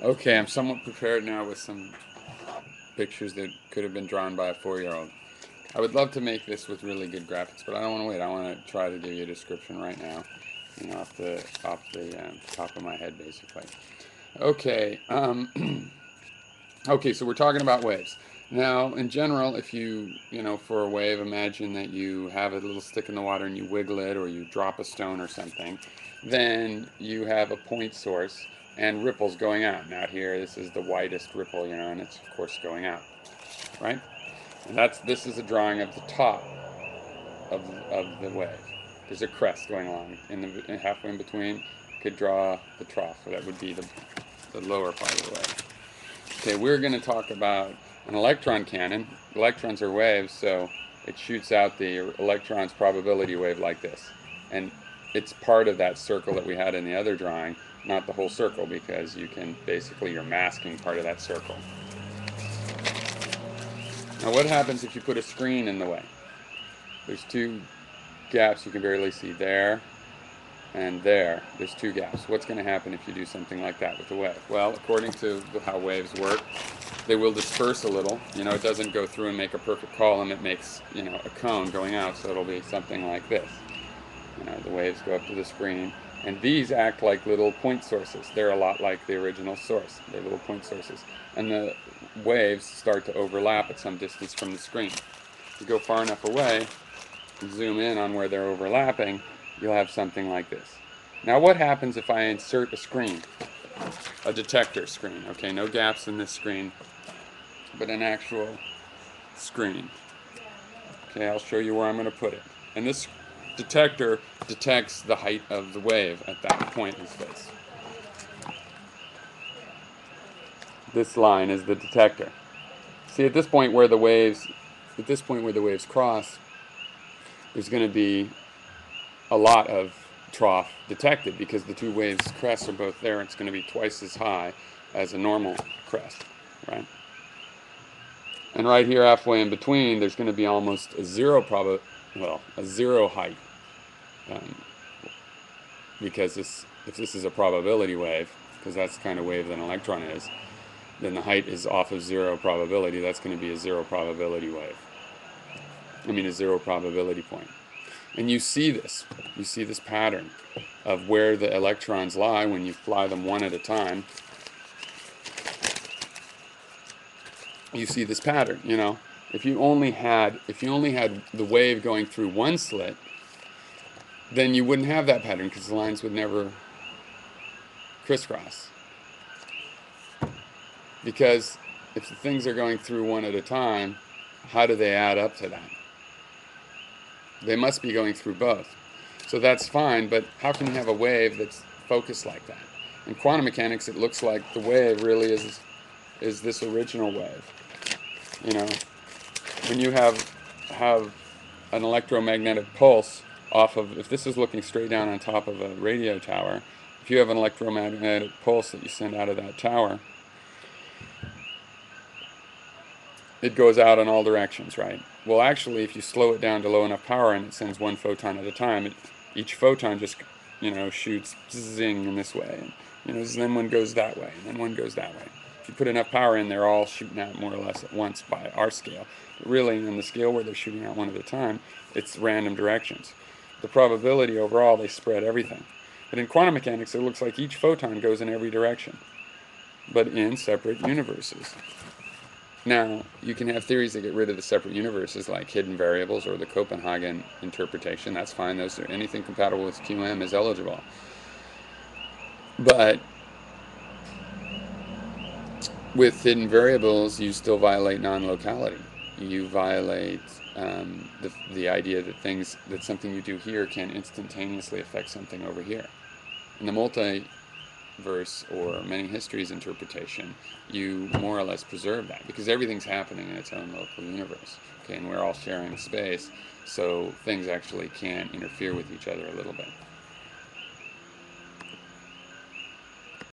Okay, I'm somewhat prepared now with some pictures that could have been drawn by a four-year-old. I would love to make this with really good graphics, but I don't want to wait. I want to try to give you a description right now, you know, off the off the um, top of my head, basically. Okay. Um, okay, so we're talking about waves. Now, in general, if you, you know, for a wave, imagine that you have a little stick in the water and you wiggle it or you drop a stone or something, then you have a point source and ripples going out. Now here, this is the widest ripple, you know, and it's of course going out, right? And that's this is a drawing of the top of, of the wave. There's a crest going on in the in halfway in between. Could draw the trough, so that would be the, the lower part of the wave. Okay, we're going to talk about an electron cannon. Electrons are waves, so it shoots out the electron's probability wave like this. And it's part of that circle that we had in the other drawing not the whole circle because you can basically you're masking part of that circle. Now what happens if you put a screen in the way? There's two gaps you can barely see there and there. There's two gaps. What's going to happen if you do something like that with a wave? Well, according to how waves work, they will disperse a little. You know, it doesn't go through and make a perfect column. It makes, you know, a cone going out, so it'll be something like this. You know, the waves go up to the screen and these act like little point sources. They're a lot like the original source. They're little point sources. And the waves start to overlap at some distance from the screen. If you go far enough away, zoom in on where they're overlapping, you'll have something like this. Now what happens if I insert a screen? A detector screen. Okay, no gaps in this screen, but an actual screen. Okay, I'll show you where I'm going to put it. And this detector detects the height of the wave at that point in space. This line is the detector. See, at this point where the waves, at this point where the waves cross, there's going to be a lot of trough detected because the two waves crests are both there. It's going to be twice as high as a normal crest, right? And right here, halfway in between, there's going to be almost a zero prob, well, a zero height um, because this, if this is a probability wave, because that's the kind of wave that an electron is, then the height is off of zero probability. That's going to be a zero probability wave. I mean a zero probability point. And you see this. You see this pattern of where the electrons lie when you fly them one at a time. You see this pattern, you know. If you only had if you only had the wave going through one slit, then you wouldn't have that pattern because the lines would never crisscross. Because if the things are going through one at a time, how do they add up to that? They must be going through both. So that's fine, but how can you have a wave that's focused like that? In quantum mechanics, it looks like the wave really is, is this original wave. You know, when you have, have an electromagnetic pulse, off of, if this is looking straight down on top of a radio tower, if you have an electromagnetic pulse that you send out of that tower, it goes out in all directions, right? Well, actually, if you slow it down to low enough power and it sends one photon at a time, it, each photon just, you know, shoots zing in this way. And, you know, then one goes that way, and then one goes that way. If you put enough power in, they're all shooting out more or less at once by our scale. But really, in the scale where they're shooting out one at a time, it's random directions the probability overall, they spread everything. But in quantum mechanics, it looks like each photon goes in every direction, but in separate universes. Now, you can have theories that get rid of the separate universes, like hidden variables or the Copenhagen interpretation. That's fine. Those are, anything compatible with QM is eligible. But with hidden variables, you still violate non-locality. You violate um, the, the idea that things that something you do here can instantaneously affect something over here. In the multiverse or many histories interpretation, you more or less preserve that because everything's happening in its own local universe. Okay, and we're all sharing space, so things actually can interfere with each other a little bit.